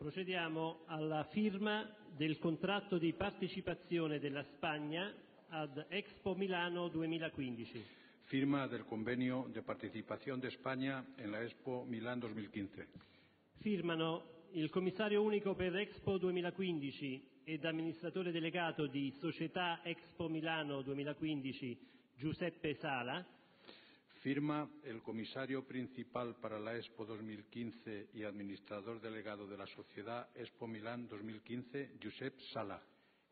procediamo alla firma del contratto di partecipazione della Spagna ad Expo Milano 2015. Firma del convenio de participación de España en la Expo Milán 2015. Firmano il commissario unico per Expo 2015 ed amministratore delegato di Società Expo Milano 2015 Giuseppe Sala, Firma el comisario principal para la Expo 2015 y administrador delegado de la Sociedad Expo Milán 2015, Josep Sala.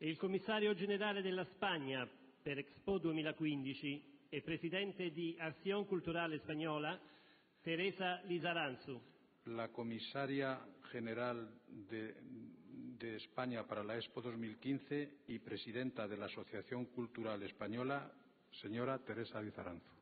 e il commissario generale della Spagna per Expo 2015 e presidente di Acción Cultural Spagnola, Teresa Lizaranzu. La comisaria general de, de España para la Expo 2015 y presidenta de la Asociación Cultural Española, señora Teresa Lizaranzu.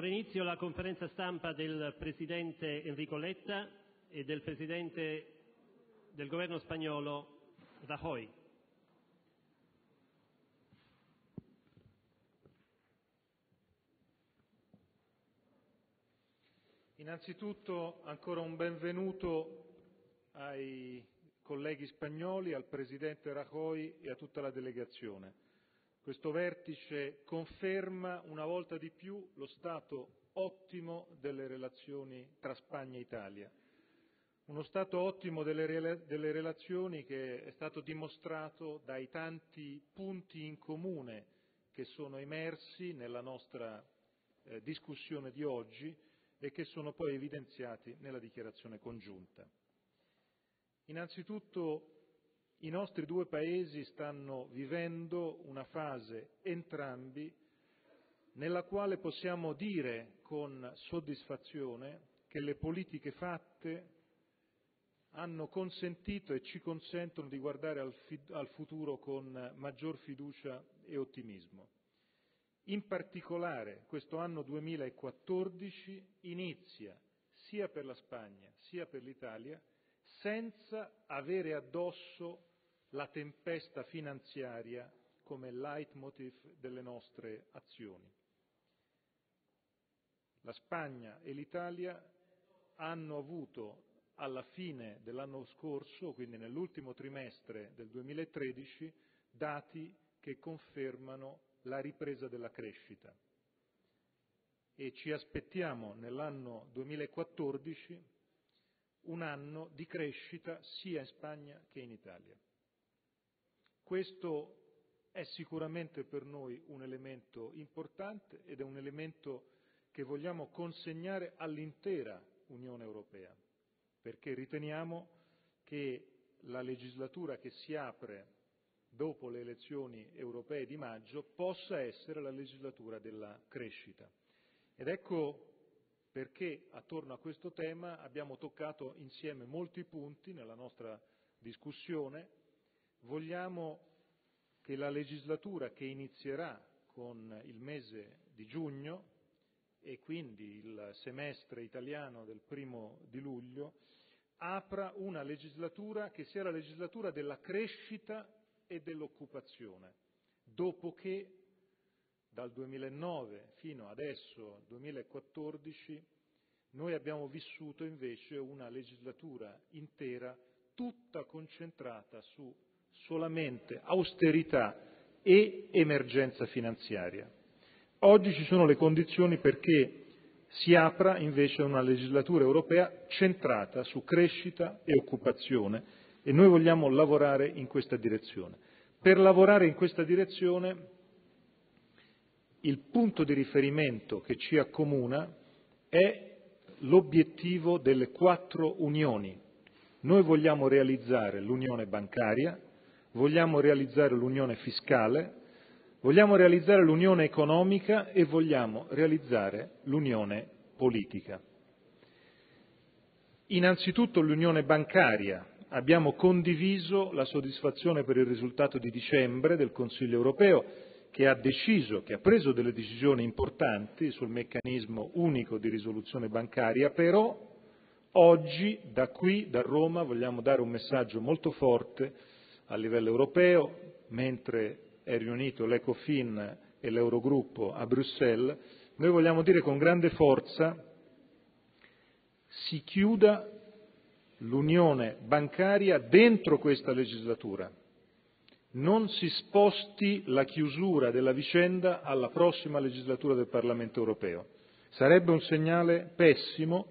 Ora inizio la conferenza stampa del Presidente Enrico Letta e del Presidente del Governo spagnolo Rajoy. Innanzitutto ancora un benvenuto ai colleghi spagnoli, al Presidente Rajoy e a tutta la delegazione. Questo vertice conferma una volta di più lo stato ottimo delle relazioni tra Spagna e Italia. Uno stato ottimo delle, rela- delle relazioni che è stato dimostrato dai tanti punti in comune che sono emersi nella nostra eh, discussione di oggi e che sono poi evidenziati nella dichiarazione congiunta. Innanzitutto i nostri due paesi stanno vivendo una fase entrambi nella quale possiamo dire con soddisfazione che le politiche fatte hanno consentito e ci consentono di guardare al, futuro con maggior fiducia e ottimismo. In particolare questo anno 2014 inizia sia per la Spagna sia per l'Italia senza avere addosso la tempesta finanziaria come leitmotiv delle nostre azioni. La Spagna e l'Italia hanno avuto alla fine dell'anno scorso, quindi nell'ultimo trimestre del 2013, dati che confermano la ripresa della crescita e ci aspettiamo nell'anno 2014 un anno di crescita sia in Spagna che in Italia. Questo è sicuramente per noi un elemento importante ed è un elemento che vogliamo consegnare all'intera Unione Europea, perché riteniamo che la legislatura che si apre dopo le elezioni europee di maggio possa essere la legislatura della crescita. Ed ecco perché attorno a questo tema abbiamo toccato insieme molti punti nella nostra discussione. Vogliamo che la legislatura che inizierà con il mese di giugno e quindi il semestre italiano del primo di luglio apra una legislatura che sia la legislatura della crescita e dell'occupazione, dopo che dal 2009 fino adesso, al 2014, noi abbiamo vissuto invece una legislatura intera tutta concentrata su solamente austerità e emergenza finanziaria. Oggi ci sono le condizioni perché si apra invece una legislatura europea centrata su crescita e occupazione e noi vogliamo lavorare in questa direzione. Per lavorare in questa direzione il punto di riferimento che ci accomuna è l'obiettivo delle quattro unioni. Noi vogliamo realizzare l'unione bancaria, vogliamo realizzare l'unione fiscale, vogliamo realizzare l'unione economica e vogliamo realizzare l'unione politica. Innanzitutto l'unione bancaria. abbiamo condiviso la soddisfazione per il risultato di dicembre del Consiglio europeo che ha deciso, che ha preso delle decisioni importanti sul meccanismo unico di risoluzione bancaria, però oggi da qui, da Roma, vogliamo dare un messaggio molto forte a livello europeo, mentre è riunito l'Ecofin e l'Eurogruppo a Bruxelles, vogliamo dire con grande forza si chiuda l'unione bancaria dentro questa legislatura, non si sposti la chiusura della vicenda alla prossima legislatura del Parlamento europeo. Sarebbe un segnale pessimo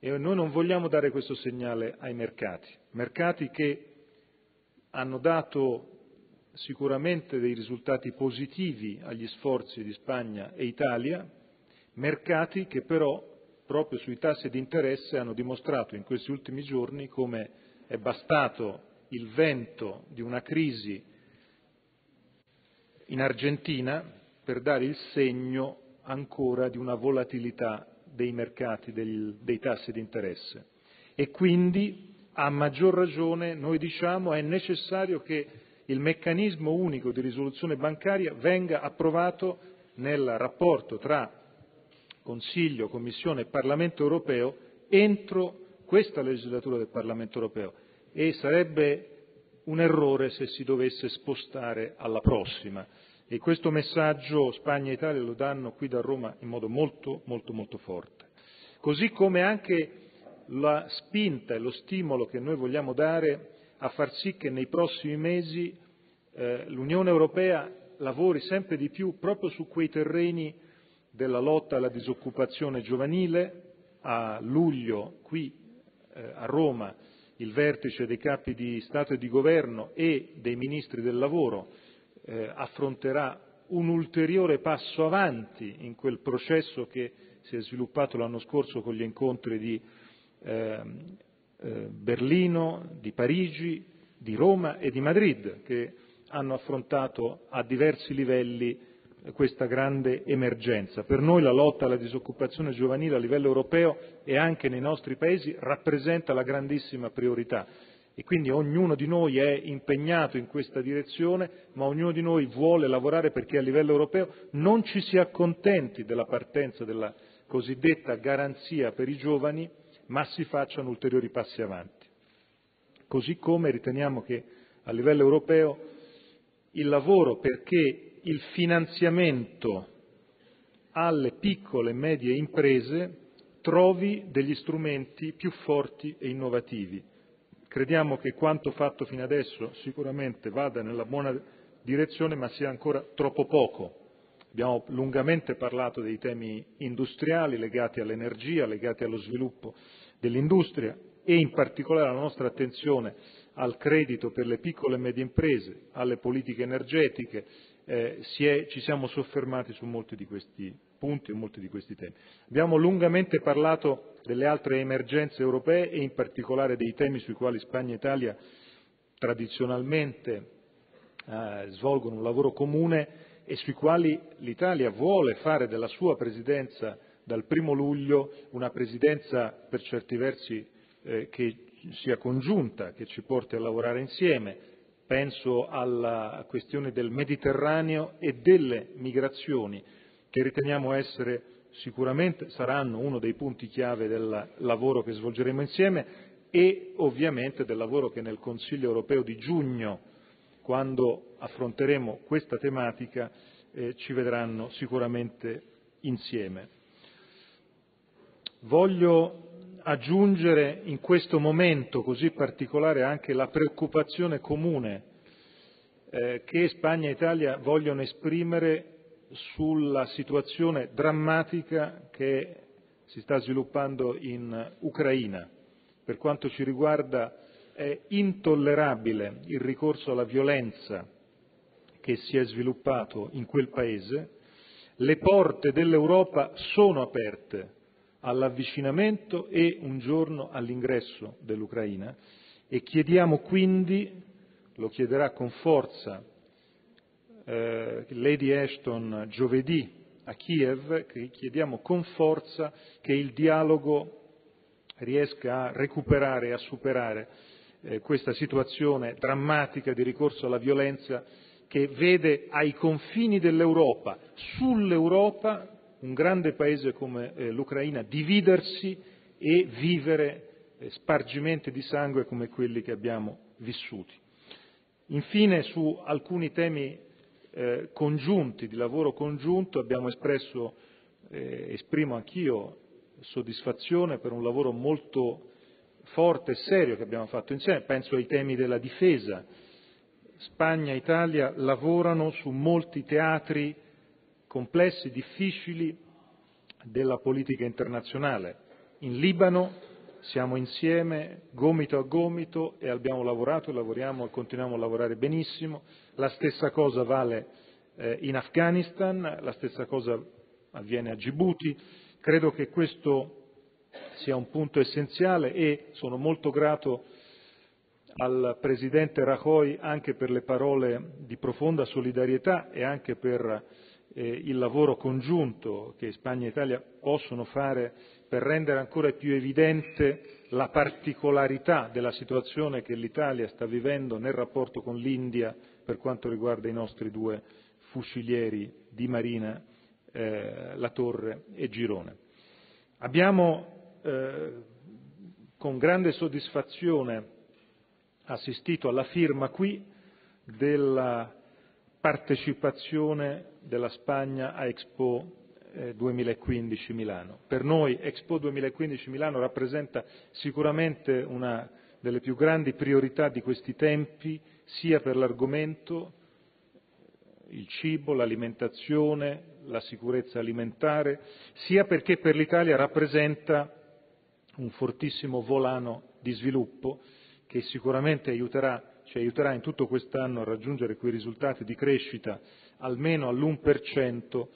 e noi non vogliamo dare questo segnale ai mercati, mercati che hanno dato sicuramente dei risultati positivi agli sforzi di Spagna e Italia, mercati che però proprio sui tassi di interesse hanno dimostrato in questi ultimi giorni come è bastato il vento di una crisi in Argentina per dare il segno ancora di una volatilità dei mercati dei tassi di interesse. E quindi, a maggior ragione, noi diciamo è necessario che il meccanismo unico di risoluzione bancaria venga approvato nel rapporto tra Consiglio, Commissione e Parlamento europeo entro questa legislatura del Parlamento europeo e sarebbe un errore se si dovesse spostare alla prossima. E questo messaggio Spagna e Italia lo danno qui da Roma in modo molto, molto, molto forte. Così come anche la spinta e lo stimolo che noi vogliamo dare a far sì che nei prossimi mesi eh, l'Unione Europea lavori sempre di più proprio su quei terreni della lotta alla disoccupazione giovanile. A luglio qui eh, a Roma il vertice dei capi di Stato e di Governo e dei ministri del lavoro eh, affronterà un ulteriore passo avanti in quel processo che si è sviluppato l'anno scorso con gli incontri di Berlino, di Parigi, di Roma e di Madrid, che hanno affrontato a diversi livelli questa grande emergenza. Per noi la lotta alla disoccupazione giovanile a livello europeo e anche nei nostri paesi rappresenta la grandissima priorità e quindi ognuno di noi è impegnato in questa direzione, ma ognuno di noi vuole lavorare perché a livello europeo non ci si accontenti della partenza della cosiddetta garanzia per i giovani, ma si facciano ulteriori passi avanti. Così come riteniamo che a livello europeo il lavoro perché il finanziamento alle piccole e medie imprese trovi degli strumenti più forti e innovativi. Crediamo che quanto fatto fino adesso sicuramente vada nella buona direzione, ma sia ancora troppo poco. Abbiamo lungamente parlato dei temi industriali legati all'energia, legati allo sviluppo dell'industria e in particolare la nostra attenzione al credito per le piccole e medie imprese, alle politiche energetiche, eh, ci siamo soffermati su molti di questi punti e molti di questi temi. Abbiamo lungamente parlato delle altre emergenze europee e in particolare dei temi sui quali Spagna e Italia tradizionalmente eh, svolgono un lavoro comune e sui quali l'Italia vuole fare della sua presidenza dal primo luglio una presidenza per certi versi eh, che sia congiunta, che ci porti a lavorare insieme, penso alla questione del Mediterraneo e delle migrazioni, che riteniamo essere sicuramente saranno uno dei punti chiave del lavoro che svolgeremo insieme e ovviamente del lavoro che nel Consiglio europeo di giugno, quando affronteremo questa tematica, eh, ci vedranno sicuramente insieme. Voglio aggiungere in questo momento così particolare anche la preoccupazione comune eh, che Spagna e Italia vogliono esprimere sulla situazione drammatica che si sta sviluppando in Ucraina. Per quanto ci riguarda è intollerabile il ricorso alla violenza che si è sviluppato in quel Paese, le porte dell'Europa sono aperte all'avvicinamento e un giorno all'ingresso dell'Ucraina e chiediamo quindi, lo chiederà con forza eh, Lady Ashton giovedì a Kiev, che il dialogo riesca a recuperare e a superare eh, questa situazione drammatica di ricorso alla violenza che vede ai confini dell'Europa, sull'Europa, un grande paese come eh, l'Ucraina dividersi e vivere eh, spargimenti di sangue come quelli che abbiamo vissuti. Infine, su alcuni temi eh, congiunti, di lavoro congiunto, abbiamo espresso, eh, esprimo anch'io soddisfazione per un lavoro molto forte e serio che abbiamo fatto insieme, penso ai temi della difesa, Spagna e Italia lavorano su molti teatri complessi, difficili della politica internazionale. In Libano siamo insieme gomito a gomito e abbiamo lavorato, lavoriamo e continuiamo a lavorare benissimo. La stessa cosa vale eh, in Afghanistan, la stessa cosa avviene a Djibouti. Credo che questo sia un punto essenziale e sono molto grato al Presidente Rajoy anche per le parole di profonda solidarietà e anche per il lavoro congiunto che Spagna e Italia possono fare per rendere ancora più evidente la particolarità della situazione che l'Italia sta vivendo nel rapporto con l'India per quanto riguarda i nostri due fucilieri di marina, eh, La Torre e Girone. Abbiamo eh, con grande soddisfazione assistito alla firma qui della partecipazione della Spagna a Expo 2015 Milano. Per noi Expo 2015 Milano rappresenta sicuramente una delle più grandi priorità di questi tempi, sia per l'argomento, il cibo, l'alimentazione, la sicurezza alimentare, sia perché per l'Italia rappresenta un fortissimo volano di sviluppo che sicuramente aiuterà, ci aiuterà in tutto quest'anno a raggiungere quei risultati di crescita almeno all'1%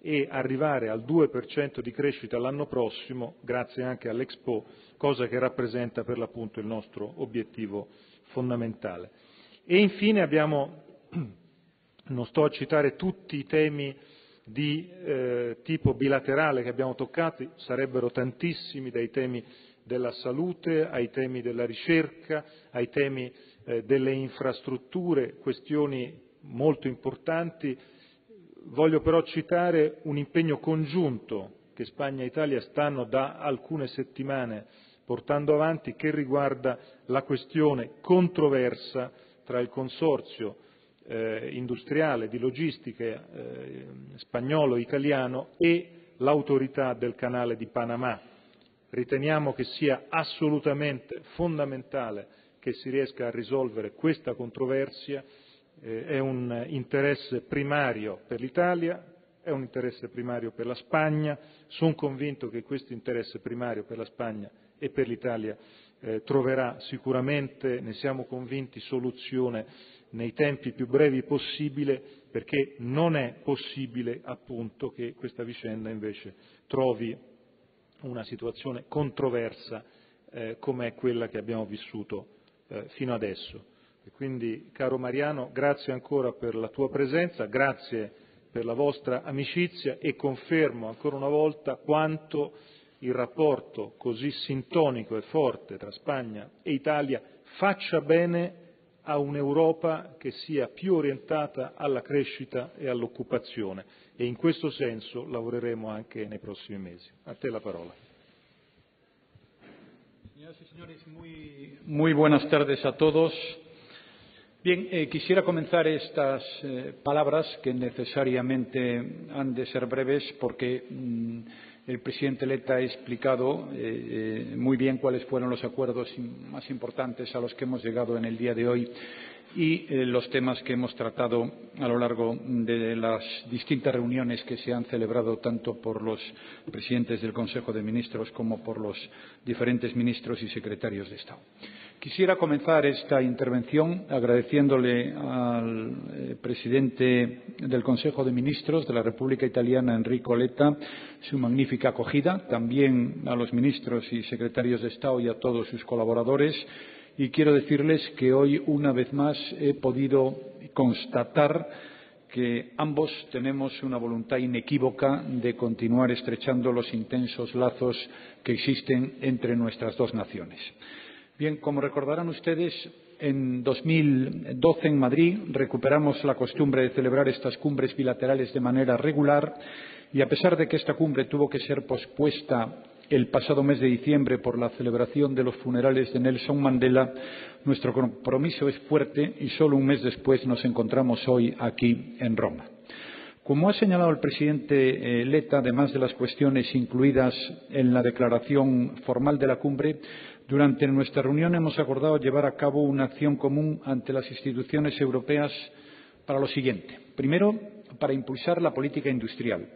e arrivare al 2% di crescita l'anno prossimo, grazie anche all'Expo, cosa che rappresenta per l'appunto il nostro obiettivo fondamentale. Infine non sto a citare tutti i temi di eh, tipo bilaterale che abbiamo toccato, sarebbero tantissimi, dai temi della salute, ai temi della ricerca, ai temi eh, delle infrastrutture, questioni molto importanti. Voglio però citare un impegno congiunto che Spagna e Italia stanno da alcune settimane portando avanti che riguarda la questione controversa tra il consorzio eh, industriale di logistica eh, spagnolo-italiano e l'autorità del canale di Panama Riteniamo che sia assolutamente fondamentale che si riesca a risolvere questa controversia, è un interesse primario per l'Italia, è un interesse primario per la Spagna, sono convinto che questo interesse primario per la Spagna e per l'Italia eh, troverà sicuramente, ne siamo convinti, soluzione nei tempi più brevi possibile perché non è possibile appunto che questa vicenda trovi una situazione controversa eh, come quella che abbiamo vissuto eh, fino adesso. E quindi, caro Mariano, grazie ancora per la tua presenza, grazie per la vostra amicizia e confermo ancora una volta quanto il rapporto così sintonico e forte tra Spagna e Italia faccia bene a un'Europa che sia più orientata alla crescita e all'occupazione e in questo senso lavoreremo anche nei prossimi mesi. A te la parola. Y señores, muy, buenas tardes a todos. Bien, eh, quisiera comenzar estas eh, palabras que necesariamente han de ser breves porque mmm, el presidente Leta ha explicado eh, muy bien cuáles fueron los acuerdos más importantes a los que hemos llegado en el día de hoy y eh, los temas que hemos tratado a lo largo de las distintas reuniones que se han celebrado tanto por los presidentes del Consejo de Ministros como por los diferentes ministros y secretarios de Estado. Quisiera comenzar esta intervención agradeciéndole al eh, presidente del Consejo de Ministros de la República Italiana, Enrico Letta, su magnífica acogida, también a los ministros y secretarios de Estado y a todos sus colaboradores. Y quiero decirles que hoy, una vez más, he podido constatar que ambos tenemos una voluntad inequívoca de continuar estrechando los intensos lazos que existen entre nuestras dos naciones. Bien, como recordarán ustedes, en 2012 en Madrid recuperamos la costumbre de celebrar estas cumbres bilaterales de manera regular y a pesar de que esta cumbre tuvo que ser pospuesta el pasado mes de diciembre por la celebración de los funerales de Nelson Mandela, nuestro compromiso es fuerte y solo un mes después nos encontramos hoy aquí en Roma. Como ha señalado el presidente eh, Letta, además de las cuestiones incluidas en la declaración formal de la cumbre, durante nuestra reunión hemos acordado llevar a cabo una acción común ante las instituciones europeas para lo siguiente. Primero, para impulsar la política industrial.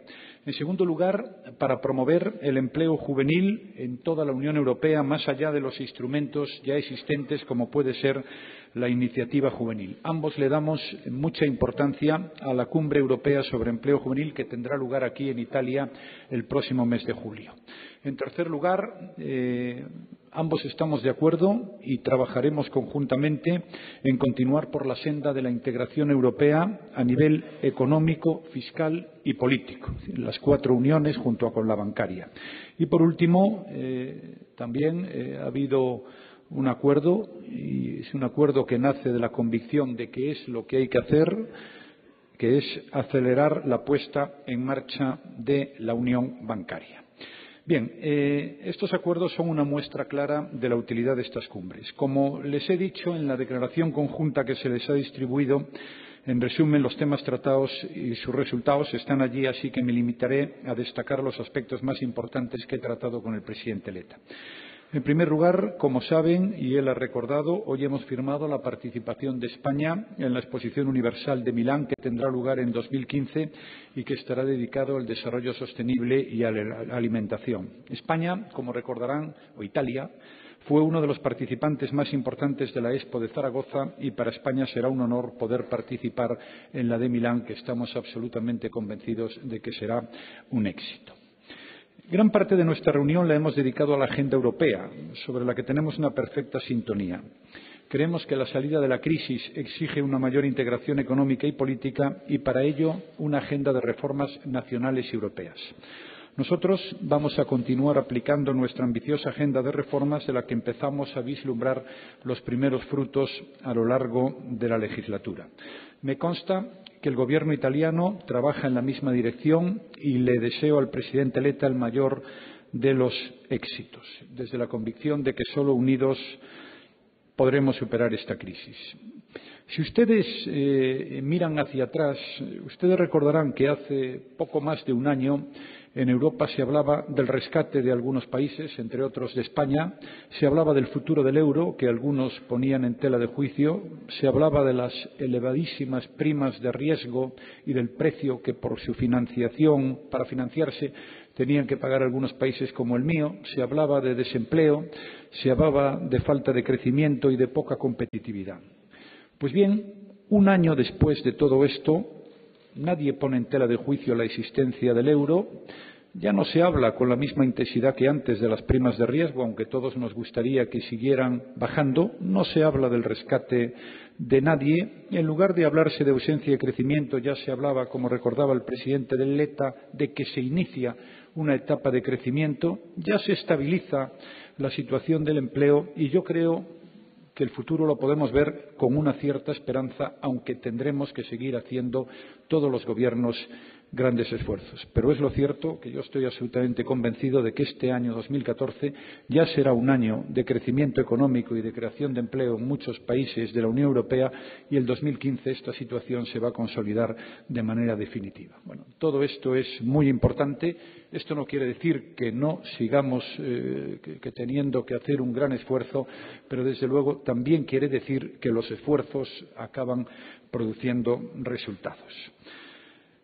En segundo lugar, para promover el empleo juvenil en toda la Unión Europea, más allá de los instrumentos ya existentes, como puede ser la iniciativa juvenil. Ambos le damos mucha importancia a la cumbre europea sobre empleo juvenil que tendrá lugar aquí en Italia el próximo mes de julio. En tercer lugar, eh, ambos estamos de acuerdo y trabajaremos conjuntamente en continuar por la senda de la integración europea a nivel económico, fiscal y político, las cuatro uniones junto con la bancaria. Y por último, eh, también eh, ha habido un acuerdo y es un acuerdo que nace de la convicción de que es lo que hay que hacer, que es acelerar la puesta en marcha de la unión bancaria. Bien, eh, estos acuerdos son una muestra clara de la utilidad de estas cumbres. Como les he dicho en la declaración conjunta que se les ha distribuido, en resumen, los temas tratados y sus resultados están allí, así que me limitaré a destacar los aspectos más importantes que he tratado con el presidente Letta. En primer lugar, como saben, y él ha recordado, hoy hemos firmado la participación de España en la Exposición Universal de Milán, que tendrá lugar en 2015 y que estará dedicado al desarrollo sostenible y a la alimentación. España, como recordarán, o Italia, fue uno de los participantes más importantes de la Expo de Zaragoza y para España será un honor poder participar en la de Milán, que estamos absolutamente convencidos de que será un éxito. Gran parte de nuestra reunión la hemos dedicado a la agenda europea, sobre la que tenemos una perfecta sintonía. Creemos que la salida de la crisis exige una mayor integración económica y política y, para ello, una agenda de reformas nacionales y europeas. Nosotros vamos a continuar aplicando nuestra ambiciosa agenda de reformas de la que empezamos a vislumbrar los primeros frutos a lo largo de la legislatura. Me consta que el Gobierno italiano trabaja en la misma dirección y le deseo al presidente Letta el mayor de los éxitos, desde la convicción de que solo unidos podremos superar esta crisis. Si ustedes eh, miran hacia atrás, ustedes recordarán que hace poco más de un año en Europa se hablaba del rescate de algunos países, entre otros de España, se hablaba del futuro del euro, que algunos ponían en tela de juicio, se hablaba de las elevadísimas primas de riesgo y del precio que por su financiación, para financiarse, tenían que pagar algunos países como el mío, se hablaba de desempleo, se hablaba de falta de crecimiento y de poca competitividad. Pues bien, un año después de todo esto, nadie pone en tela de juicio la existencia del euro, ya no se habla con la misma intensidad que antes de las primas de riesgo, aunque todos nos gustaría que siguieran bajando, no se habla del rescate de nadie. En lugar de hablarse de ausencia de crecimiento, ya se hablaba, como recordaba el presidente del Leta, de que se inicia una etapa de crecimiento, ya se estabiliza la situación del empleo y yo creo que el futuro lo podemos ver con una cierta esperanza, aunque tendremos que seguir haciendo todos los gobiernos grandes esfuerzos. Pero es lo cierto que yo estoy absolutamente convencido de que este año 2014 ya será un año de crecimiento económico y de creación de empleo en muchos países de la Unión Europea y el 2015 esta situación se va a consolidar de manera definitiva. Bueno, todo esto es muy importante. Esto no quiere decir que no sigamos eh, que, que teniendo que hacer un gran esfuerzo, pero desde luego también quiere decir que los esfuerzos acaban produciendo resultados.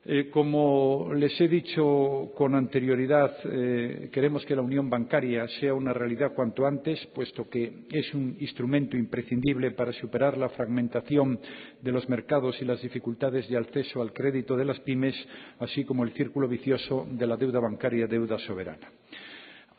Eh, como les he dicho con anterioridad, eh, queremos que la unión bancaria sea una realidad cuanto antes, puesto que es un instrumento imprescindible para superar la fragmentación de los mercados y las dificultades de acceso al crédito de las pymes, así como el círculo vicioso de la deuda bancaria y deuda soberana.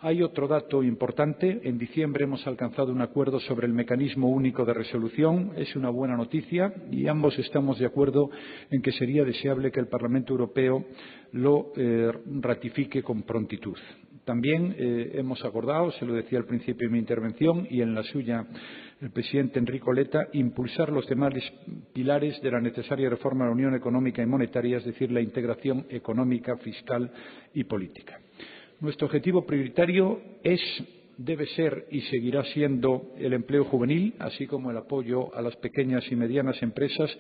Hay otro dato importante. En diciembre hemos alcanzado un acuerdo sobre el mecanismo único de resolución. Es una buena noticia y ambos estamos de acuerdo en que sería deseable que el Parlamento Europeo lo eh, ratifique con prontitud. También eh, hemos acordado, se lo decía al principio de mi intervención y en la suya el presidente Enrico Letta, impulsar los demás pilares de la necesaria reforma de la Unión Económica y Monetaria, es decir, la integración económica, fiscal y política. Nuestro objetivo prioritario es debe ser y seguirá siendo el empleo juvenil, así como el apoyo a las pequeñas y medianas empresas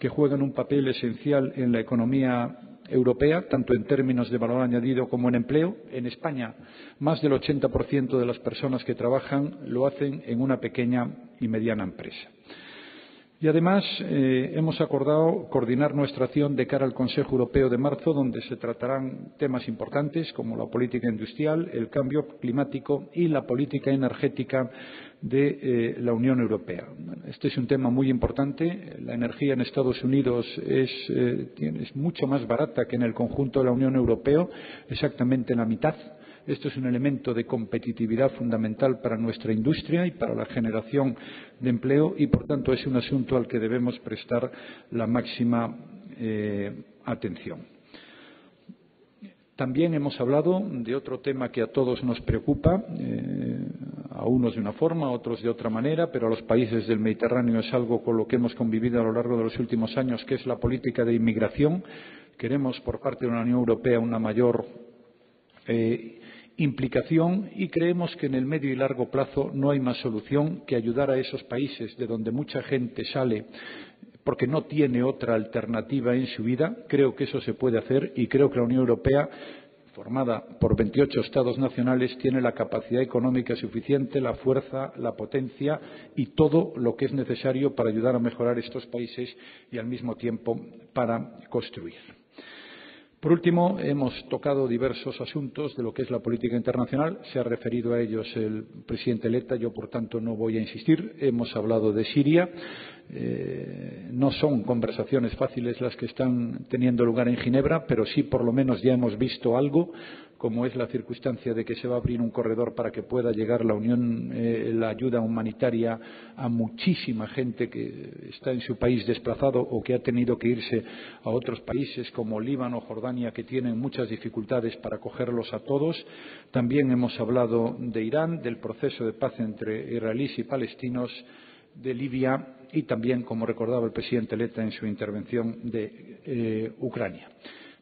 que juegan un papel esencial en la economía europea, tanto en términos de valor añadido como en empleo. En España, más del 80% de las personas que trabajan lo hacen en una pequeña y mediana empresa. Y además eh, hemos acordado coordinar nuestra acción de cara al Consejo Europeo de marzo, donde se tratarán temas importantes como la política industrial, el cambio climático y la política energética de eh, la Unión Europea. Este es un tema muy importante. La energía en Estados Unidos es, eh, es mucho más barata que en el conjunto de la Unión Europea, exactamente la mitad esto es un elemento de competitividad fundamental para nuestra industria y para la generación de empleo y, por tanto, es un asunto al que debemos prestar la máxima eh, atención. También hemos hablado de otro tema que a todos nos preocupa, eh, a unos de una forma, a otros de otra manera, pero a los países del Mediterráneo es algo con lo que hemos convivido a lo largo de los últimos años, que es la política de inmigración. Queremos, por parte de la Unión Europea, una mayor eh, implicación y creemos que en el medio y largo plazo no hay más solución que ayudar a esos países de donde mucha gente sale porque no tiene otra alternativa en su vida. Creo que eso se puede hacer y creo que la Unión Europea formada por 28 Estados nacionales, tiene la capacidad económica suficiente, la fuerza, la potencia y todo lo que es necesario para ayudar a mejorar estos países y, al mismo tiempo, para construir. Por último, hemos tocado diversos asuntos de lo que es la política internacional. Se ha referido a ellos el presidente Letta. Yo, por tanto, no voy a insistir. Hemos hablado de Siria. Eh, no son conversaciones fáciles las que están teniendo lugar en Ginebra, pero sí, por lo menos, ya hemos visto algo como es la circunstancia de que se va a abrir un corredor para que pueda llegar la Unión, eh, la ayuda humanitaria a muchísima gente que está en su país desplazado o que ha tenido que irse a otros países como Líbano, Jordania, que tienen muchas dificultades para acogerlos a todos. También hemos hablado de Irán, del proceso de paz entre israelíes y palestinos, de Libia y también, como recordaba el presidente Letta en su intervención, de eh, Ucrania.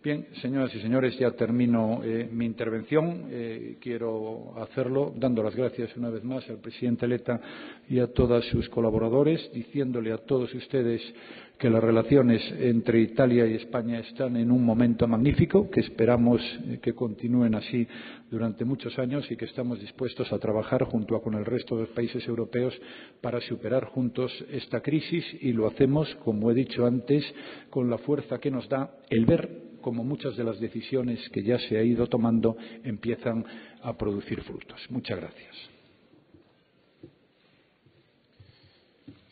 Bien, señoras y señores, ya termino eh, mi intervención. Eh, quiero hacerlo dando las gracias una vez más al presidente Leta y a todos sus colaboradores, diciéndole a todos ustedes que las relaciones entre Italia y España están en un momento magnífico, que esperamos eh, que continúen así durante muchos años y que estamos dispuestos a trabajar junto con el resto de países europeos para superar juntos esta crisis y lo hacemos, como he dicho antes, con la fuerza que nos da el ver como muchas de las decisiones que ya se ha ido tomando empiezan a producir frutos. Muchas gracias.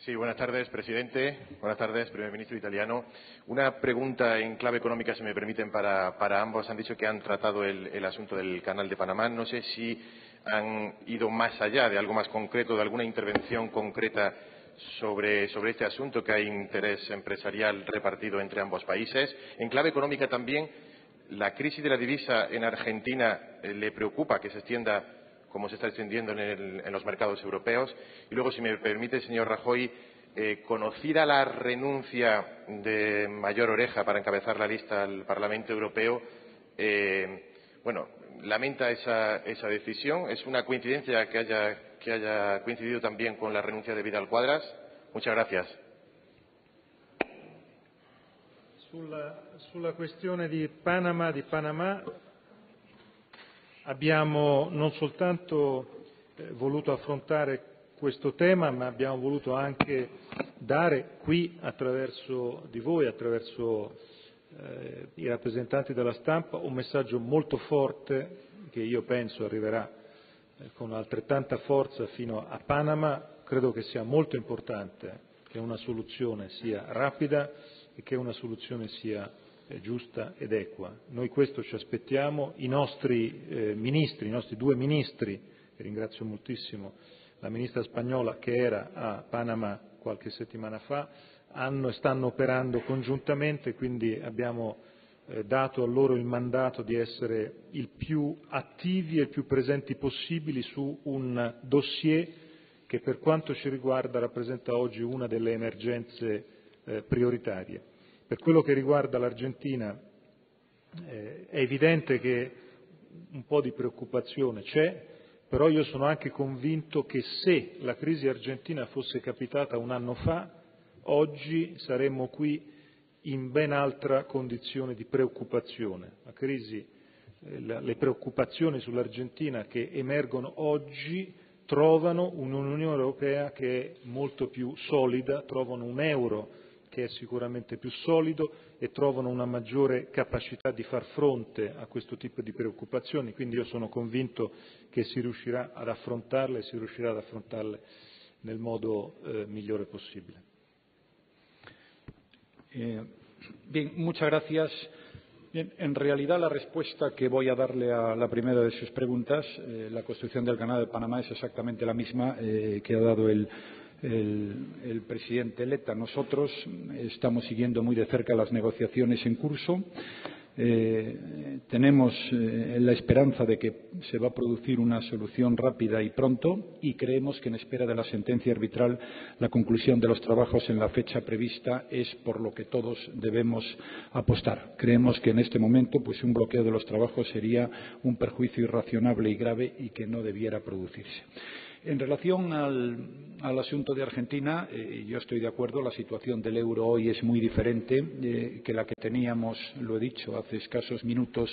Sí, buenas tardes, presidente. Buenas tardes, primer ministro italiano. Una pregunta en clave económica, si me permiten, para, ambos. Han dicho que han tratado el, asunto del canal de Panamá. No sé si han ido más allá de algo más concreto, de alguna intervención concreta sobre, este asunto, que hay interés empresarial repartido entre ambos países. En clave económica también, la crisis de la divisa en Argentina eh, le preocupa que se extienda como se está extendiendo en, los mercados europeos. Y luego, si me permite, señor Rajoy, eh, conocida la renuncia de Mayor Oreja para encabezar la lista al Parlamento Europeo, eh, bueno, lamenta esa, esa decisión. ¿Es una coincidencia que haya que haya coincidido también con la renuncia de Vidal Cuadras. Muchas gracias. Sulla, sulla questione di Panama, di Panama abbiamo non soltanto eh, voluto affrontare questo tema, ma abbiamo voluto anche dare qui, attraverso di voi, attraverso eh, i rappresentanti della stampa, un messaggio molto forte che io penso arriverà eh, con altrettanta forza fino a Panama, credo che sia molto importante che una soluzione sia rapida e che una soluzione sia giusta ed equa. Noi questo ci aspettiamo, i nostri eh, ministri, i nostri due ministri, e ringrazio moltissimo la ministra spagnola che era a Panama qualche settimana fa, hanno e stanno operando congiuntamente, quindi abbiamo eh, dato loro il mandato di essere il più attivi e il più presenti possibili su un dossier che per quanto ci riguarda rappresenta oggi una delle emergenze eh, prioritarie. Per quello che riguarda l'Argentina eh, è evidente che un po' di preoccupazione c'è, però io sono anche convinto che se la crisi argentina fosse capitata un anno fa, oggi saremmo qui in ben altra condizione di preoccupazione. La crisi, eh, le preoccupazioni sull'Argentina che emergono oggi trovano un'Unione Europea che è molto più solida, trovano un euro che è sicuramente più solido e trovano una maggiore capacità di far fronte a questo tipo di preoccupazioni, quindi io sono convinto che si riuscirà ad affrontarle e si riuscirà ad affrontarle nel modo eh, migliore possibile. Eh, bien, muchas gracias. Bien, en realidad la respuesta que voy a darle a la primera de sus preguntas, eh, la construcción del Canal de Panamá es exactamente la misma eh, que ha dado el el, presidente Letta. Nosotros estamos siguiendo muy de cerca las negociaciones en curso. Eh, tenemos eh, la esperanza de que se va a producir una solución rápida y pronto y creemos que en espera de la sentencia arbitral la conclusión de los trabajos en la fecha prevista es por lo que todos debemos apostar. Creemos que en este momento pues un bloqueo de los trabajos sería un perjuicio irrazonable y grave y que no debiera producirse. En relación al, asunto de Argentina, eh, yo estoy de acuerdo, la situación del euro hoy es muy diferente eh, que la que teníamos, lo he dicho, hace escasos minutos,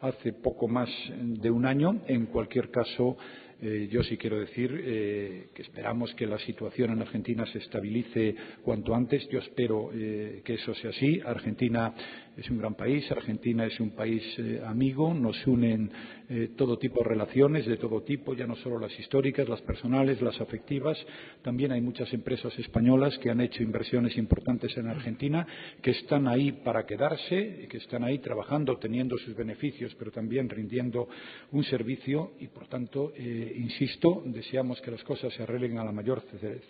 hace poco más de un año. En cualquier caso, eh, yo sí quiero decir eh, que esperamos que la situación en Argentina se estabilice cuanto antes. Yo espero que eso sea así. Argentina es un gran país, Argentina es un país eh, amigo, nos unen eh, todo tipo de relaciones, de todo tipo, ya no solo las históricas, las personales, las afectivas. También hay muchas empresas españolas que han hecho inversiones importantes en Argentina, que están ahí para quedarse, que están ahí trabajando, obteniendo sus beneficios, pero también rindiendo un servicio y, por tanto, eh, insisto, deseamos que las cosas se arreglen a la mayor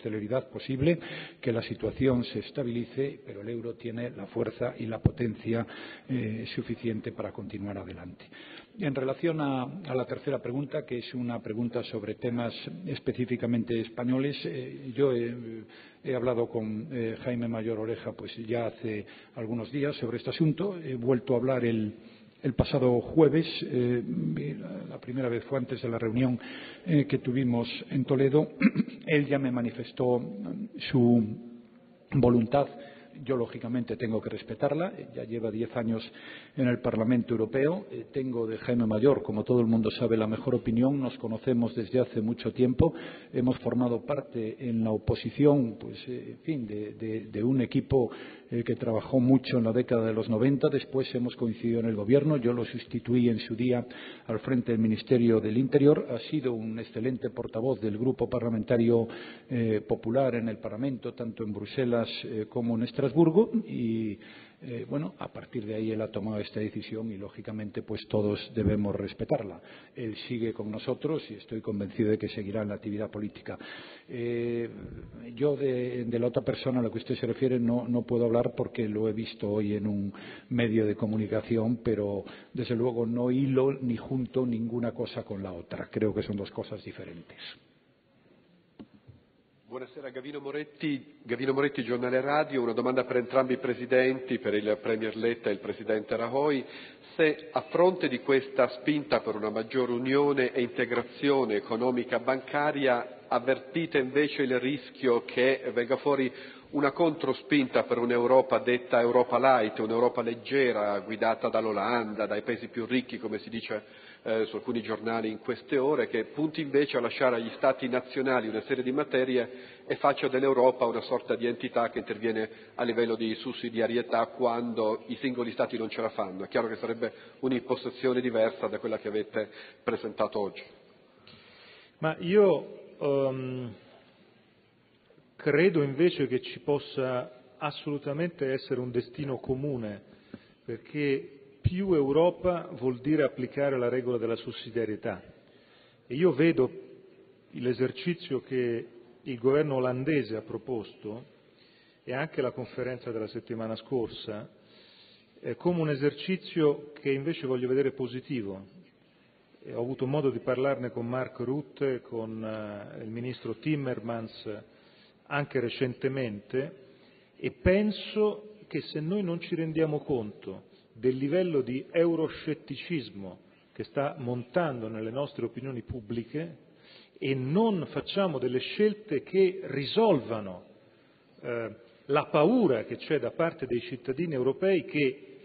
celeridad posible, que la situación se estabilice, pero el euro tiene la fuerza y la potencia eh, suficiente para continuar adelante. En relación a, la tercera pregunta, que es una pregunta sobre temas específicamente españoles, eh, yo he, hablado con eh, Jaime Mayor Oreja pues ya hace algunos días sobre este asunto. He vuelto a hablar el, pasado jueves, la primera vez fue antes de la reunión que tuvimos en Toledo. Él ya me manifestó su voluntad yo, lógicamente, tengo que respetarla. Ya lleva diez años en el Parlamento Europeo. Eh, tengo de Jaime Mayor, como todo el mundo sabe, la mejor opinión. Nos conocemos desde hace mucho tiempo. Hemos formado parte en la oposición, pues, eh, en fin, de, de, un equipo eh, que trabajó mucho en la década de los 90. Después hemos coincidido en el Gobierno. Yo lo sustituí en su día al frente del Ministerio del Interior. Ha sido un excelente portavoz del Grupo Parlamentario eh, Popular en el Parlamento, tanto en Bruselas eh, como en Estrasburgo. Y eh, bueno, a partir de ahí él ha tomado esta decisión y, lógicamente, pues todos debemos respetarla. Él sigue con nosotros y estoy convencido de que seguirá en la actividad política. Eh, yo, de, de, la otra persona a la que usted se refiere, no, no puedo hablar porque lo he visto hoy en un medio de comunicación, pero, desde luego, no hilo ni junto ninguna cosa con la otra. Creo que son dos cosas diferentes. Buonasera Gavino Moretti, giornale radio, una domanda per entrambi i presidenti, per il Premier Letta e il Presidente Rajoy, se a fronte di questa spinta per una maggiore unione e integrazione economica bancaria avvertite invece il rischio che venga fuori una controspinta per un'Europa detta Europa light, un'Europa leggera, guidata dall'Olanda, dai paesi più ricchi, come si dice su alcuni giornali in queste ore, che punti invece a lasciare agli Stati nazionali una serie di materie e faccia dell'Europa una sorta di entità che interviene a livello di sussidiarietà quando i singoli Stati non ce la fanno. È chiaro che sarebbe un'impostazione diversa da quella che avete presentato oggi. Ma io um, credo invece che ci possa assolutamente essere un destino comune, perché più Europa vuol dire applicare la regola della sussidiarietà. E io vedo l'esercizio che il governo olandese ha proposto e anche la conferenza della settimana scorsa eh, come un esercizio che invece voglio vedere positivo. Ho avuto modo di parlarne con Mark Rutte, con eh, il ministro Timmermans anche recentemente e penso che se noi non ci rendiamo conto del livello di euroscetticismo che sta montando nelle nostre opinioni pubbliche e non facciamo delle scelte che risolvano eh, la paura che c'è da parte dei cittadini europei che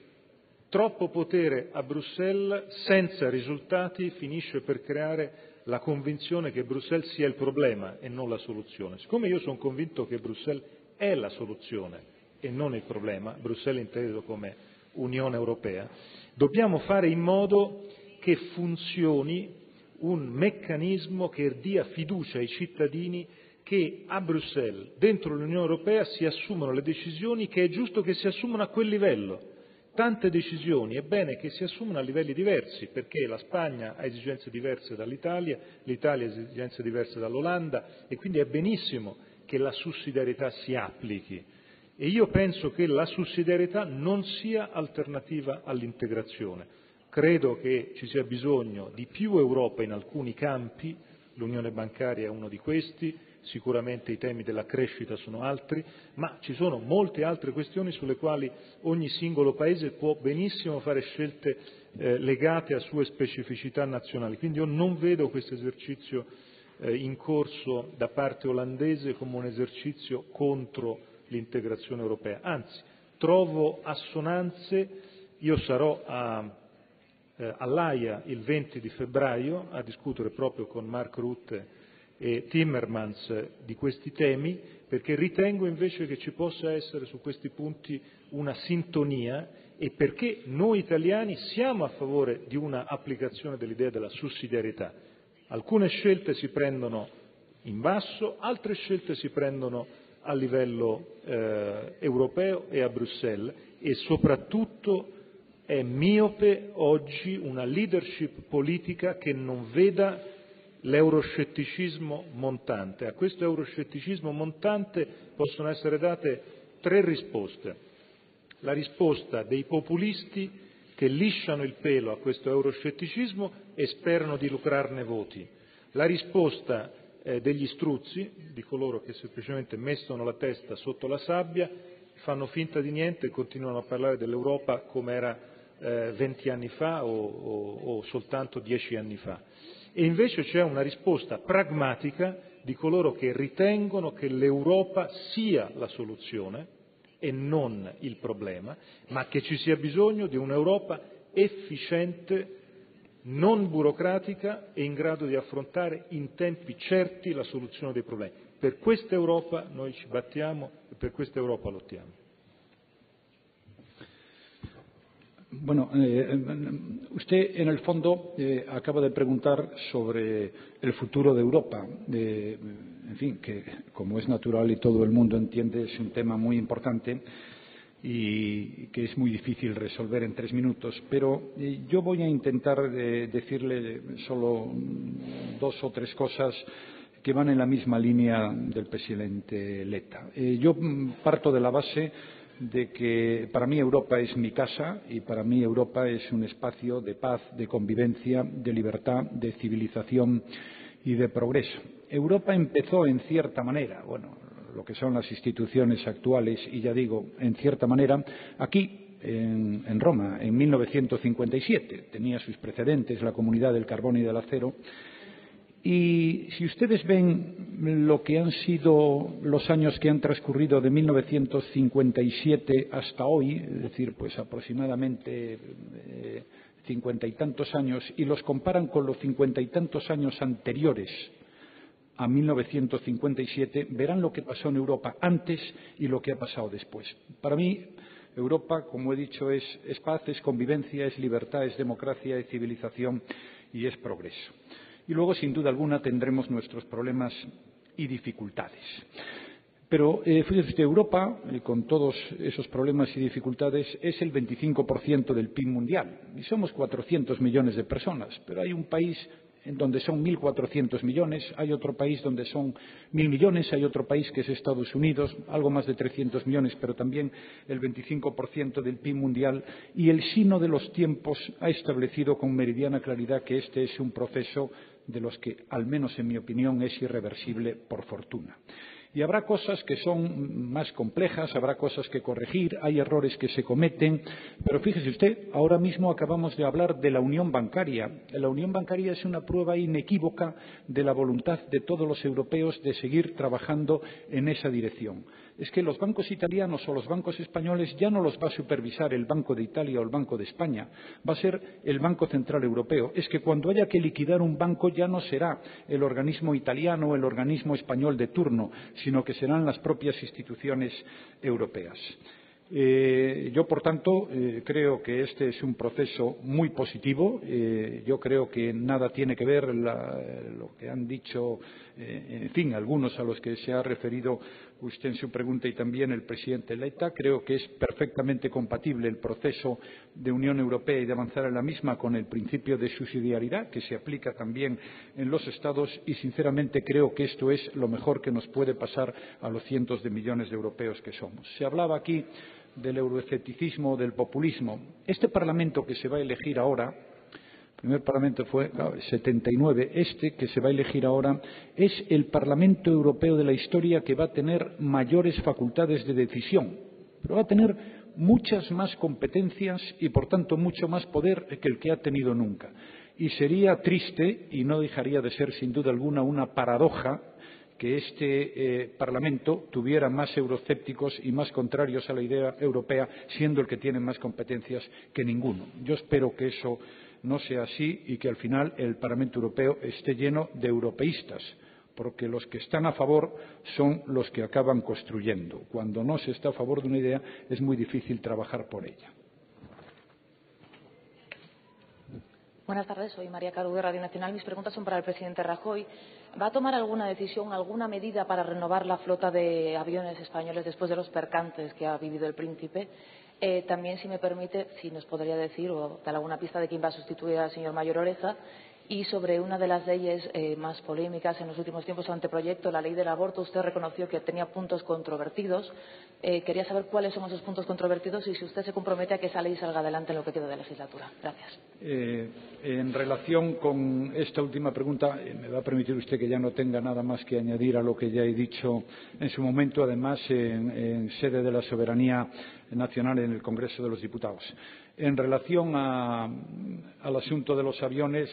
troppo potere a Bruxelles senza risultati finisce per creare la convinzione che Bruxelles sia il problema e non la soluzione. Siccome io sono convinto che Bruxelles è la soluzione e non il problema, Bruxelles inteso come Unione Europea, dobbiamo fare in modo che funzioni un meccanismo che dia fiducia ai cittadini che a Bruxelles, dentro l'Unione Europea, si assumono le decisioni che è giusto che si assumano a quel livello. Tante decisioni è bene che si assumano a livelli diversi, perché la Spagna ha esigenze diverse dall'Italia, l'Italia ha esigenze diverse dall'Olanda e quindi è benissimo che la sussidiarietà si applichi. Io penso che la sussidiarietà non sia alternativa all'integrazione. Credo che ci sia bisogno di più Europa in alcuni campi, l'unione bancaria è uno di questi, sicuramente i temi della crescita sono altri, ma ci sono molte altre questioni sulle quali ogni singolo Paese può benissimo fare scelte eh, legate a sue specificità nazionali. Quindi io non vedo questo esercizio eh, in corso da parte olandese come un esercizio contro l'integrazione europea, anzi trovo assonanze, io sarò a eh, all'Aia il 20 di febbraio a discutere proprio con Mark Rutte e Timmermans di questi temi, perché ritengo invece che ci possa essere su questi punti una sintonia e perché noi italiani siamo a favore di una applicazione dell'idea della sussidiarietà. Alcune scelte si prendono in basso, altre scelte si prendono a livello eh, europeo e a Bruxelles e soprattutto è miope oggi una leadership politica che non veda l'euroscetticismo montante. A questo euroscetticismo montante possono essere date tre risposte. La risposta dei populisti che lisciano il pelo a questo euroscetticismo e sperano di lucrarne voti. La risposta degli struzzi, di coloro che semplicemente mettono la testa sotto la sabbia, fanno finta di niente e continuano a parlare dell'Europa come era eh, 20 anni fa o, soltanto 10 anni fa. Invece c'è una risposta pragmatica di coloro che ritengono che l'Europa sia la soluzione e non il problema, ma che ci sia bisogno di un'Europa efficiente, non burocratica e in grado di affrontare in tempi certi la soluzione dei problemi. Per questa Europa noi ci battiamo e per questa Europa lottiamo. Y que es muy difícil resolver en tres minutos. Pero eh, yo voy a intentar eh, decirle solo dos o tres cosas que van en la misma línea del presidente Letta. Eh, yo parto de la base de que para mí Europa es mi casa y para mí Europa es un espacio de paz, de convivencia, de libertad, de civilización y de progreso. Europa empezó en cierta manera, bueno, lo que son las instituciones actuales, y ya digo, en cierta manera, aquí en, en Roma, en 1957. Tenía sus precedentes la Comunidad del Carbón y del Acero, y si ustedes ven lo que han sido los años que han transcurrido de 1957 hasta hoy, es decir, pues aproximadamente eh, cincuenta y tantos años, y los comparan con los cincuenta y tantos años anteriores a 1957, verán lo que pasó en Europa antes y lo que ha pasado después. Para mí, Europa, como he dicho, es, es paz, es convivencia, es libertad, es democracia, es civilización y es progreso y luego, sin duda alguna, tendremos nuestros problemas y dificultades. Pero eh, Europa, eh, con todos esos problemas y dificultades, es el 25% del PIB mundial y somos 400 millones de personas. Pero hay un país donde son 1.400 millones, hay otro país donde son 1.000 millones, hay otro país que es Estados Unidos, algo más de 300 millones, pero también el 25% del PIB mundial, y el sino de los tiempos ha establecido con meridiana claridad que este es un proceso de los que, al menos en mi opinión, es irreversible por fortuna. Y habrá cosas que son más complejas, habrá cosas que corregir, hay errores que se cometen, pero fíjese usted, ahora mismo acabamos de hablar de la unión bancaria. La unión bancaria es una prueba inequívoca de la voluntad de todos los europeos de seguir trabajando en esa dirección es que los bancos italianos o los bancos españoles ya no los va a supervisar el Banco de Italia o el Banco de España, va a ser el Banco Central Europeo. Es que cuando haya que liquidar un banco ya no será el organismo italiano o el organismo español de turno, sino que serán las propias instituciones europeas. Eh, yo, por tanto, eh, creo que este es un proceso muy positivo. Eh, yo creo que nada tiene que ver lo que han dicho, en fin, algunos a los que se ha referido usted en su pregunta y también el presidente Letta. Creo que es perfectamente compatible el proceso de Unión Europea y de avanzar en la misma con el principio de subsidiariedad que se aplica también en los Estados y, sinceramente, creo que esto es lo mejor que nos puede pasar a los cientos de millones de europeos que somos. Se hablaba aquí del euroescepticismo o del populismo. Este Parlamento que se va a elegir ahora, primer Parlamento fue el 79, este que se va a elegir ahora es el Parlamento Europeo de la historia que va a tener mayores facultades de decisión, pero va a tener muchas más competencias y, por tanto, mucho más poder que el que ha tenido nunca. Y sería triste, y no dejaría de ser sin duda alguna una paradoja, que este eh, Parlamento tuviera más euroscépticos y más contrarios a la idea europea, siendo el que tiene más competencias que ninguno. Yo espero que eso no sea así y que al final el Parlamento Europeo esté lleno de europeístas, porque los que están a favor son los que acaban construyendo. Cuando no se está a favor de una idea es muy difícil trabajar por ella. Buenas tardes, soy María Caru de Radio Nacional. Mis preguntas son para el presidente Rajoy. ¿Va a tomar alguna decisión, alguna medida para renovar la flota de aviones españoles después de los percances que ha vivido el príncipe? Eh, también, si me permite, si nos podría decir o dar alguna pista de quién va a sustituir al señor Mayor Oreza y sobre una de las leyes eh, más polémicas en los últimos tiempos, su anteproyecto, la ley del aborto, usted reconoció que tenía puntos controvertidos. Eh, quería saber cuáles son esos puntos controvertidos y si usted se compromete a que esa ley salga adelante en lo que queda de legislatura. Gracias. Eh, en relación con esta última pregunta, me va a permitir usted que ya no tenga nada más que añadir a lo que ya he dicho en su momento, además, en, en sede de la soberanía nacional en el Congreso de los Diputados. En relación al asunto de los aviones,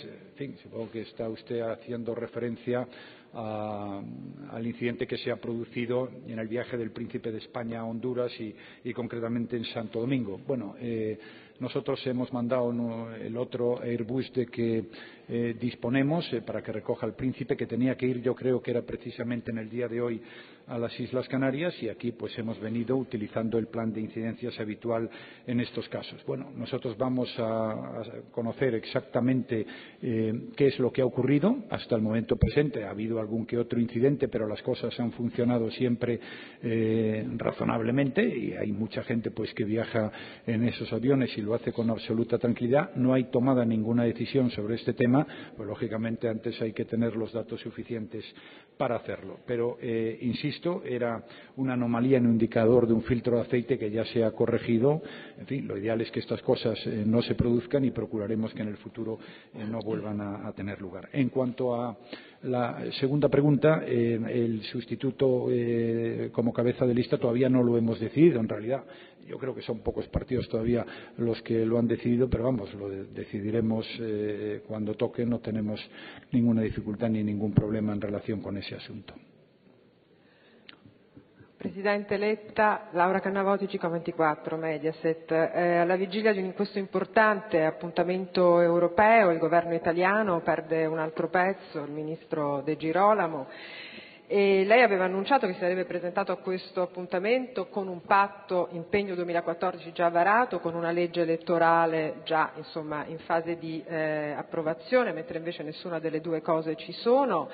supongo que está usted haciendo referencia al incidente que se ha producido en el viaje del príncipe de España a Honduras y, concretamente en Santo Domingo. Bueno, eh, nosotros hemos mandado el otro Airbus de que eh, disponemos eh, para que recoja al príncipe, que tenía que ir, yo creo que era precisamente en el día de hoy, a las Islas Canarias y aquí pues hemos venido utilizando el plan de incidencias habitual en estos casos. Bueno, nosotros vamos a, conocer exactamente eh, qué es lo que ha ocurrido hasta el momento presente. Ha habido algún que otro incidente, pero las cosas han funcionado siempre eh, razonablemente y hay mucha gente pues que viaja en esos aviones y lo hace con absoluta tranquilidad. No hay tomada ninguna decisión sobre este tema, pues lógicamente antes hay que tener los datos suficientes para hacerlo. Pero, eh, insisto, era una anomalía en un indicador de un filtro de aceite que ya se ha corregido. En fin, lo ideal es que estas cosas eh, no se produzcan y procuraremos que en el futuro eh, no vuelvan a, tener lugar. En cuanto a la segunda pregunta, eh, el sustituto como cabeza de lista todavía no lo hemos decidido, en realidad. Yo creo que son pocos partidos todavía los que lo han decidido, pero vamos, lo decidiremos cuando toque. No tenemos ninguna dificultad ni ningún problema en relación con ese asunto. Presidente Letta, Laura Cannavoti, G24, Mediaset. Eh, alla vigilia di questo importante appuntamento europeo, il governo italiano perde un altro pezzo, il ministro De Girolamo, e lei aveva annunciato che si sarebbe presentato a questo appuntamento con un patto impegno 2014 già varato, con una legge elettorale già in fase di eh, approvazione, mentre invece nessuna delle due cose ci sono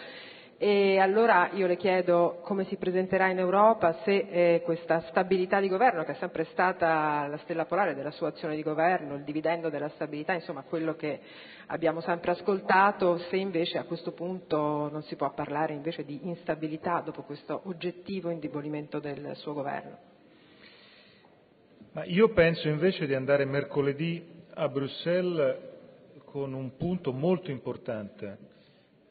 allora io le chiedo come si presenterà in Europa se eh, questa stabilità di governo, che è sempre stata la stella polare della sua azione di governo, il dividendo della stabilità, insomma quello che abbiamo sempre ascoltato, se invece a questo punto non si può parlare invece di instabilità dopo questo oggettivo indebolimento del suo governo. Io penso invece di andare mercoledì a Bruxelles con un punto molto importante,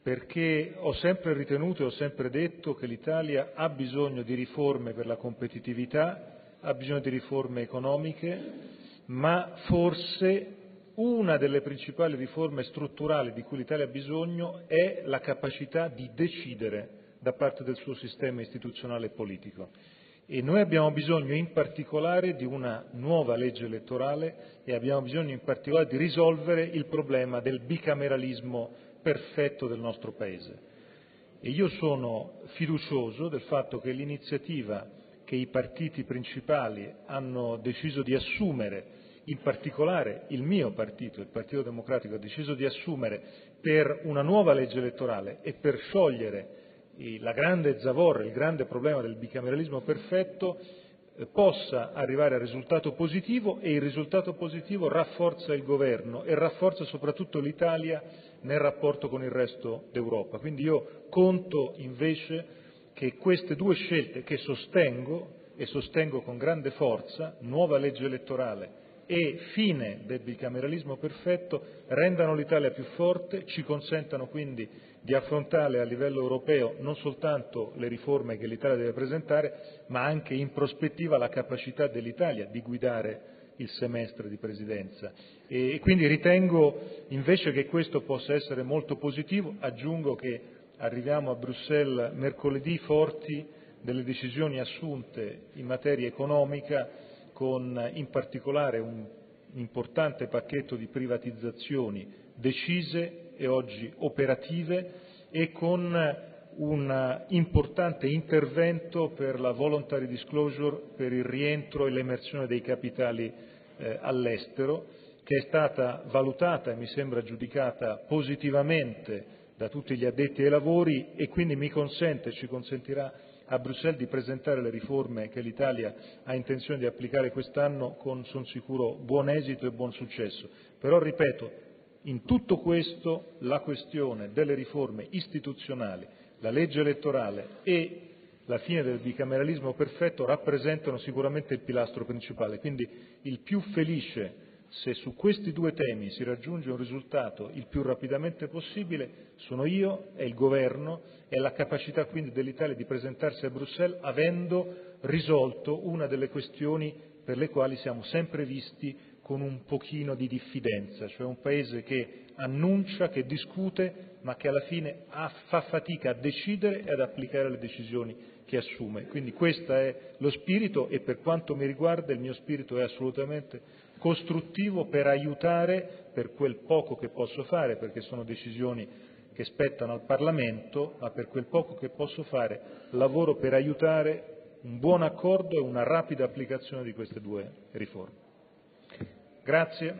perché ho sempre ritenuto e ho sempre detto che l'Italia ha bisogno di riforme per la competitività, ha bisogno di riforme economiche, ma forse una delle principali riforme strutturali di cui l'Italia ha bisogno è la capacità di decidere da parte del suo sistema istituzionale e politico. E noi abbiamo bisogno in particolare di una nuova legge elettorale e abbiamo bisogno in particolare di risolvere il problema del bicameralismo perfetto del nostro Paese. Io sono fiducioso del fatto che l'iniziativa che i partiti principali hanno deciso di assumere, in particolare il mio partito, il Partito Democratico, ha deciso di assumere per una nuova legge elettorale e per sciogliere la grande zavorra, il grande problema del bicameralismo perfetto, eh, possa arrivare al risultato positivo e il risultato positivo rafforza il governo e rafforza soprattutto l'Italia nel rapporto con il resto d'Europa. Quindi io conto invece che queste due scelte che sostengo e sostengo con grande forza, nuova legge elettorale e fine del bicameralismo perfetto, rendano l'Italia più forte, ci consentano quindi di affrontare a livello europeo non soltanto le riforme che l'Italia deve presentare, ma anche in prospettiva la capacità dell'Italia di guidare il semestre di Presidenza. Quindi ritengo invece che questo possa essere molto positivo. Aggiungo che arriviamo a Bruxelles mercoledì forti delle decisioni assunte in materia economica con in particolare un importante pacchetto di privatizzazioni decise e oggi operative e con un importante intervento per la voluntary disclosure, per il rientro e l'emersione dei capitali eh, all'estero, che è stata valutata e mi sembra giudicata positivamente da tutti gli addetti ai lavori e quindi mi consente e ci consentirà a Bruxelles di presentare le riforme che l'Italia ha intenzione di applicare quest'anno con, son sicuro, buon esito e buon successo. Però, ripeto, in tutto questo la questione delle riforme istituzionali, la legge elettorale e la fine del bicameralismo perfetto rappresentano sicuramente il pilastro principale. Quindi il più felice se su questi due temi si raggiunge un risultato il più rapidamente possibile sono io e il Governo e la capacità quindi dell'Italia di presentarsi a Bruxelles avendo risolto una delle questioni per le quali siamo sempre visti con un pochino di diffidenza, cioè un Paese che annuncia, che discute, ma che alla fine fa fatica a decidere e ad applicare le decisioni che assume. Quindi questo è lo spirito e per quanto mi riguarda il mio spirito è assolutamente costruttivo per aiutare, per quel poco che posso fare, perché sono decisioni che spettano al Parlamento, ma per quel poco che posso fare lavoro per aiutare un buon accordo e una rapida applicazione di queste due riforme. Grazie.